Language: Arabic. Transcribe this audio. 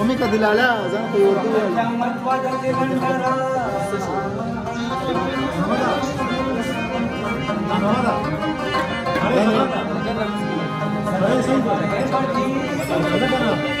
أمي كدلالة زين في 頑張れバナナ。